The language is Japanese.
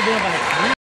出なかったですね。